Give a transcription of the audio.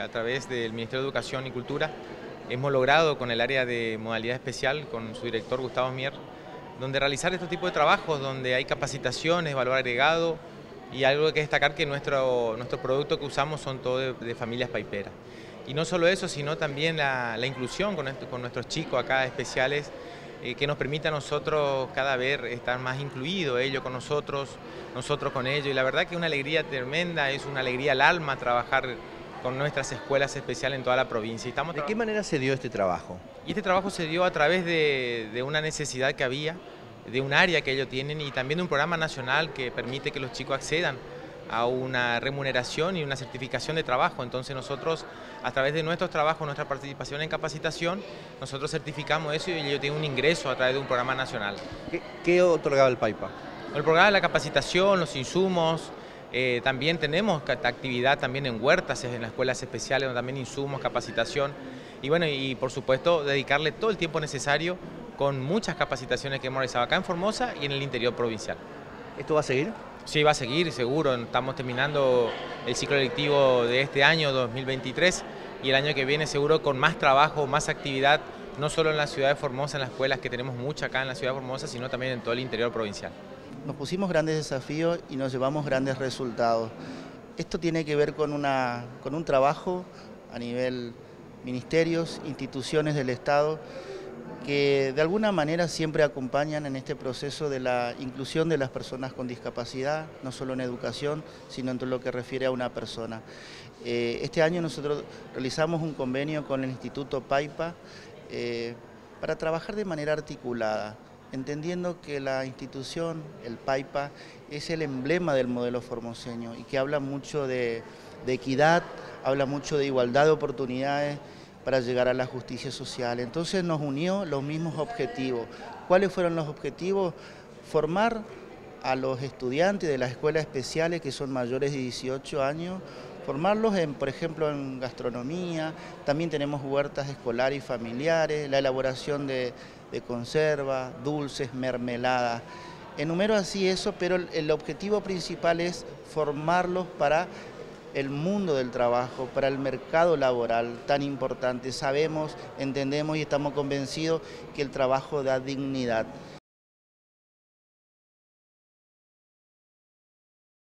A través del Ministerio de Educación y Cultura hemos logrado con el área de modalidad especial, con su director Gustavo Mier, donde realizar este tipo de trabajos, donde hay capacitaciones, valor agregado y algo que destacar que nuestro, nuestros productos que usamos son todos de, familias paiperas. Y no solo eso, sino también la, inclusión con, con, nuestros chicos acá especiales, eh, que nos permite a nosotros cada vez estar más incluidos, ellos con nosotros, nosotros con ellos. Y la verdad que es una alegría tremenda, es una alegría al alma trabajar con nuestras escuelas especiales en toda la provincia. Estamos ¿De qué manera se dio este trabajo? Y este trabajo se dio a través de, una necesidad que había, de un área que ellos tienen y también de un programa nacional que permite que los chicos accedan a una remuneración y una certificación de trabajo. Entonces nosotros, a través de nuestros trabajos, nuestra participación en capacitación, nosotros certificamos eso y ellos tienen un ingreso a través de un programa nacional. ¿Qué, qué otorgaba el PAIPA? El programa de la capacitación, los insumos, eh, también tenemos actividad también en huertas, en las escuelas especiales, donde también insumos, capacitación y bueno, y por supuesto dedicarle todo el tiempo necesario con muchas capacitaciones que hemos realizado acá en Formosa y en el interior provincial. ¿Esto va a seguir? Sí, va a seguir, seguro. Estamos terminando el ciclo electivo de este año 2023 y el año que viene seguro con más trabajo, más actividad, no solo en la ciudad de Formosa, en las escuelas que tenemos muchas acá en la ciudad de Formosa, sino también en todo el interior provincial nos pusimos grandes desafíos y nos llevamos grandes resultados. Esto tiene que ver con, un trabajo a nivel ministerios, instituciones del Estado, que de alguna manera siempre acompañan en este proceso de la inclusión de las personas con discapacidad, no solo en educación, sino en todo lo que refiere a una persona. Eh, este año nosotros realizamos un convenio con el Instituto PAIPA eh, para trabajar de manera articulada entendiendo que la institución, el PAIPA, es el emblema del modelo formoseño y que habla mucho de, equidad, habla mucho de igualdad de oportunidades para llegar a la justicia social. Entonces nos unió los mismos objetivos. ¿Cuáles fueron los objetivos? Formar a los estudiantes de las escuelas especiales que son mayores de 18 años, formarlos en, por ejemplo, en gastronomía, también tenemos huertas escolares y familiares, la elaboración de, de conserva, dulces, mermeladas. Enumero así eso, pero el objetivo principal es formarlos para el mundo del trabajo, para el mercado laboral tan importante. Sabemos, entendemos y estamos convencidos que el trabajo da dignidad.